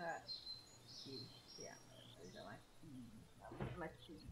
that. Yeah, I don't that was mm-hmm. my key.